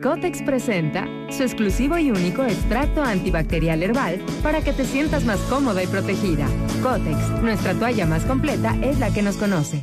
Cotex presenta su exclusivo y único extracto antibacterial herbal para que te sientas más cómoda y protegida. Cotex, nuestra toalla más completa es la que nos conoce.